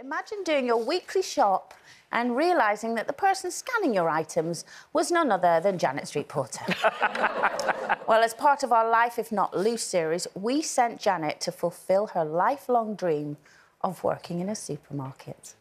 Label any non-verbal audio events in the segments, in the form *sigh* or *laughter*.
Imagine doing your weekly shop and realising that the person scanning your items was none other than Janet Street Porter. *laughs* well, as part of our Life If Not Loose series, we sent Janet to fulfil her lifelong dream of working in a supermarket.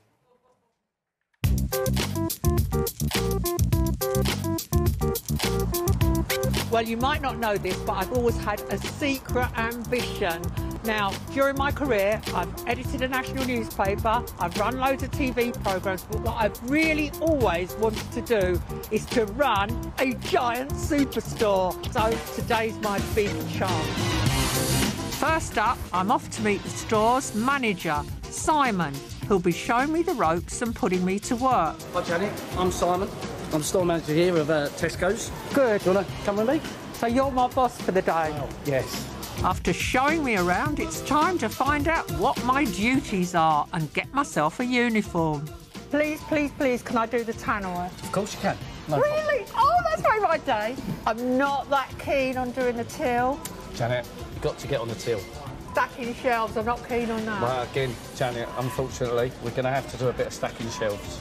Well, you might not know this, but I've always had a secret ambition. Now, during my career, I've edited a national newspaper, I've run loads of TV programmes, but what I've really always wanted to do is to run a giant superstore. So today's my big chance. First up, I'm off to meet the store's manager, Simon, who'll be showing me the ropes and putting me to work. Hi, Janet. I'm Simon. I'm the store manager here of uh, Tesco's. Good. Do you want to come with me? So you're my boss for the day? Yes. After showing me around, it's time to find out what my duties are and get myself a uniform. Please, please, please, can I do the tannoy? Of course you can. No problem. Really? Oh, that's made my day. I'm not that keen on doing the till. Janet, you've got to get on the till. Stacking shelves, I'm not keen on that. Well, again, Janet, unfortunately, we're going to have to do a bit of stacking shelves.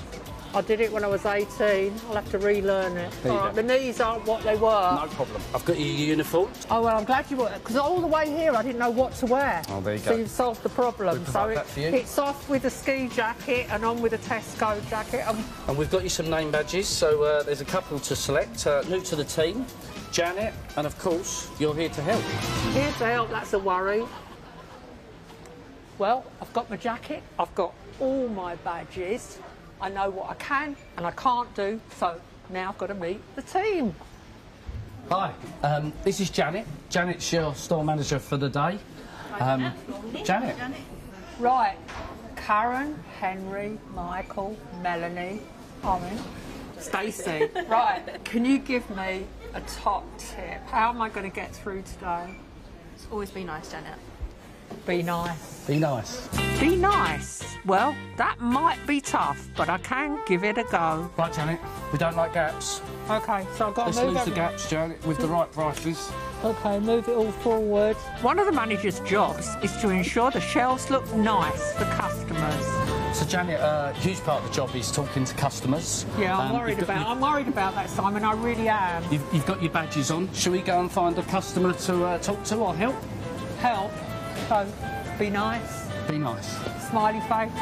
I did it when I was 18. I'll have to relearn it. There All right, the knees aren't what they were. No problem. I've got your uniform. Oh, well, I'm glad you were, because all the way here I didn't know what to wear. Oh, there you go. so you've solved the problem. So provide it- that for you. it's off with a ski jacket and on with a Tesco jacket. Um, And we've got you some name badges, so uh, there's a couple to select. Uh, new to the team, Janet, and of course, you're here to help. Here to help, that's a worry. Well, I've got my jacket, I've got all my badges. I know what I can and I can't do, so now I've got to meet the team. Hi, um, this is Janet. Janet's your store manager for the day. Um, Janet. Right, Karen, Henry, Michael, Melanie, Owen, Stacey. right, can you give me a top tip? How am I going to get through today? It's always be nice, Janet. Be nice. Be nice. Be nice. Well, that might be tough, but I can give it a go. Right, Janet, we don't like gaps. Okay, so I've got Let's to move lose the gaps, Janet, with the right prices. Okay, move it all forward. One of the manager's jobs is to ensure the shelves look nice for customers. So, Janet, uh, a huge part of the job is talking to customers. Yeah, I'm Um, worried got about. I'm worried about that, Simon. I really am. You've, you've got your badges on. Shall we go and find a customer to uh, talk to or help? Help. So, be nice. Be nice. Smiley face.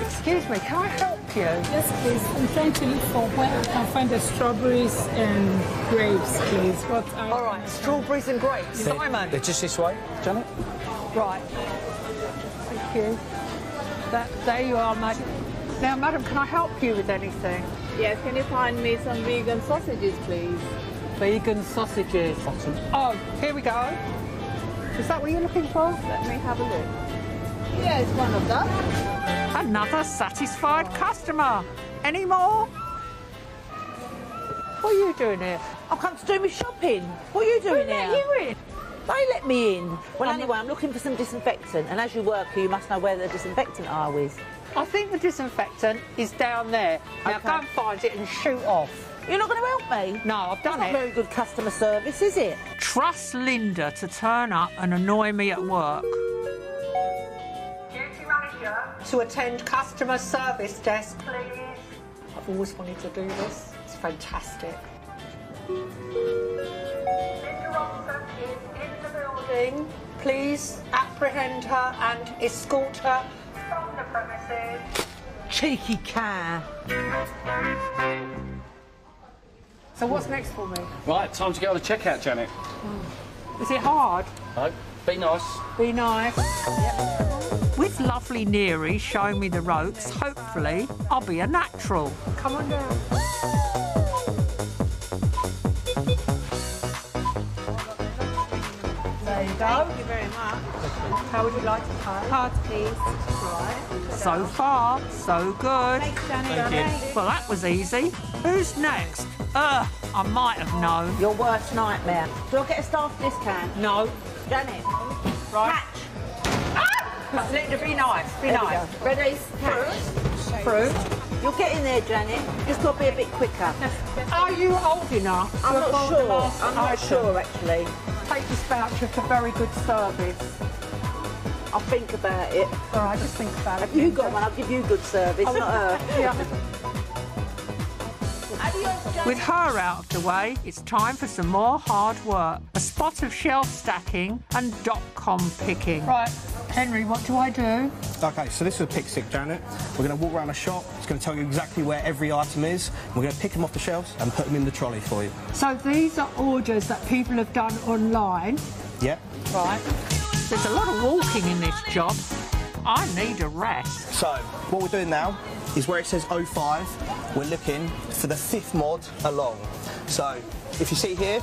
Excuse me, can I help you? Yes, please. I'm trying to look for where I can find the strawberries and grapes, please. What are All right, strawberries and grapes. Simon. They're just this way, Janet. Right. Thank you. That, there you are, madam. Now, madam, can I help you with anything? Yes, can you find me some vegan sausages, please? Vegan sausages. Awesome. Oh, here we go. Is that what you're looking for? Let me have a look. Yeah, it's one of them. Another satisfied customer. Any more? What are you doing here? I've come to do my shopping. What are you doing Who let here? you in? They let me in. Well, I'm- anyway, I'm looking for some disinfectant, and as you work here, you must know where the disinfectant are with. I think the disinfectant is down there. Now Okay. go and find it and shoot off. You're not going to help me? No, I've That's done not very good customer service, is it? Trust Linda to turn up and annoy me at work. Duty manager. To attend customer service desk, please. I've always wanted to do this. It's fantastic. Linda Robson is in. Please apprehend her and escort her from the premises. Cheeky cow. So what's next for me? Right, time to get on the checkout, Janet. Hmm. Is it hard? No, be nice. Be nice. *laughs* With lovely Neary showing me the ropes, hopefully I'll be a natural. Come on down. There. Thank you very much. How would you like to pay? Card, please. Right. So far, so good. Thanks, Janet. Thank Well, that was easy. Who's next? Ugh, I might have known. Your worst nightmare. Do I get a staff discount? No. Janet. Right. Catch. Ah! Linda, be nice. Be There nice. go. Ready? Catch. Fruit. You'll get in there, Janet. Just got to be a bit quicker. Are you old enough I'm not sure. I'm not item? sure, actually. Take this voucher for very good service. I'll think about it. All right, just think about it. You got one, I'll give you good service, not her. *laughs* Yeah. With her out of the way, it's time for some more hard work. A spot of shelf stacking and dot com picking. Right, Henry, what do I do? Okay, so this is a pick stick, Janet. We're going to walk around the shop. It's going to tell you exactly where every item is. We're going to pick them off the shelves and put them in the trolley for you. So these are orders that people have done online. Yep. Right. There's a lot of walking in this job. I need a rest. So, what we're doing now is where it says 05, we're looking for the fifth mod along. So, if you see here,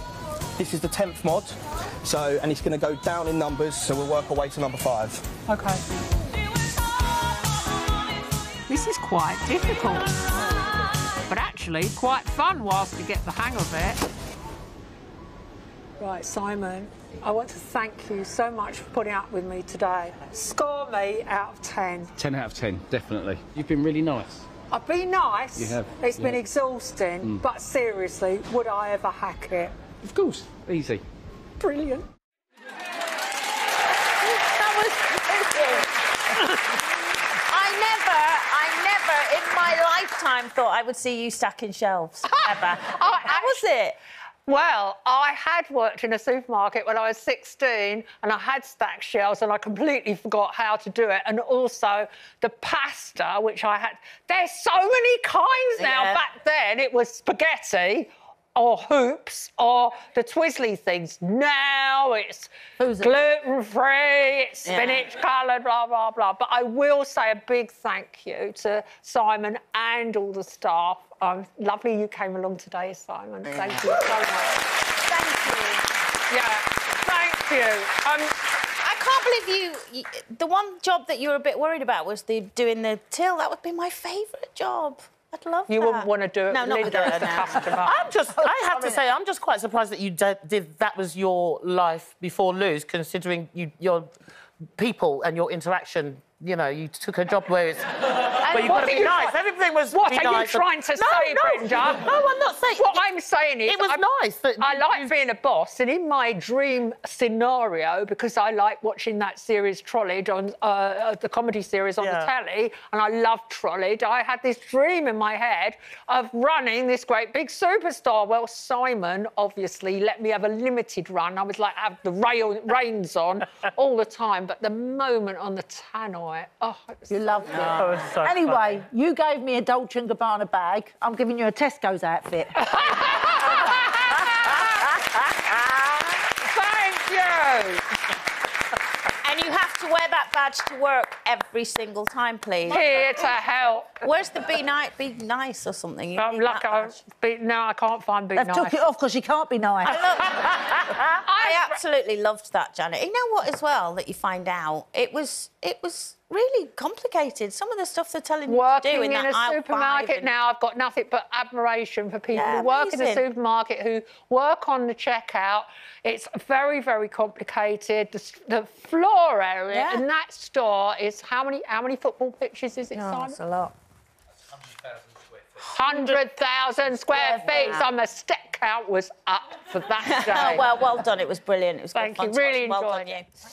this is the 10th mod. So, and it's going to go down in numbers, so we'll work our way to number five. Okay. This is quite difficult, but actually quite fun whilst you get the hang of it. Right, Simon, I want to thank you so much for putting up with me today. Score me out of 10. 10 out of 10, definitely. You've been really nice. I've been nice. You have, It's been yeah. exhausting, mm. but seriously, would I ever hack it? Of course, easy. Brilliant. That was brilliant. I never, I never in my lifetime thought I would see you stacking shelves. *laughs* Ever. How was it? Well, I had worked in a supermarket when I was 16 and I had stacked shelves and I completely forgot how to do it. And also the pasta, which I had, there's so many kinds now. Yeah. Back then it was spaghetti or hoops or the Twizzly things. Now it's Who's gluten free, it's Yeah. spinach coloured, blah, blah, blah. But I will say a big thank you to Simon and all the staff. Um, lovely you came along today, Simon. Thank you so much. Thank you. Yeah, thank you. Um, I can't believe you, you. The one job that you were a bit worried about was the doing the till. That would be my favourite job. I'd love you that. wouldn't want to do it No, not with Linda her the now. customer. I'm just, I have to say, I'm just quite surprised that you did, did that was your life before Loose, considering you, your people and your interaction. You know, you took a job where it's where you've got to be nice. Everything was. What be are you nice and- trying to no, say, no, Brenda? No, I'm not saying. What I'm saying is, It was I'm- nice that I you- like you- being a boss, and in my dream scenario, because I like watching that series Trollied on uh, uh, the comedy series on Yeah. the telly, and I love Trollied. I had this dream in my head of running this great big superstar. Well, Simon obviously let me have a limited run. I was like have the rail, reins on all the time, but the moment on the tannoy, oh, it was You loved it. Oh, it's so Anyway, you gave me a Dolce & Gabbana bag. I'm giving you a Tesco's outfit. *laughs* Thank you. And you have to wear that badge to work every single time, please. Here to help. Where's the be nice, be nice or something? You I'm lucky. I, badge. be, no, I can't find big They've nice. took it off because you can't be nice. *laughs* I absolutely loved that, Janet. You know what, as well, that you find out it was it was really complicated. Some of the stuff they're telling you to Working do in, in, that a supermarket and- now, I've got nothing but admiration for people Yeah, who work in a supermarket who work on the checkout. It's very, very complicated. The, the floor area Yeah. in that store is how many how many football pitches is it, Oh, Simon? that's a lot. 100,000 square feet. So my step count was up for that *laughs* day. Oh, well, well done. It was brilliant. It was Thank you. fun. Really well enjoyed done, it. you.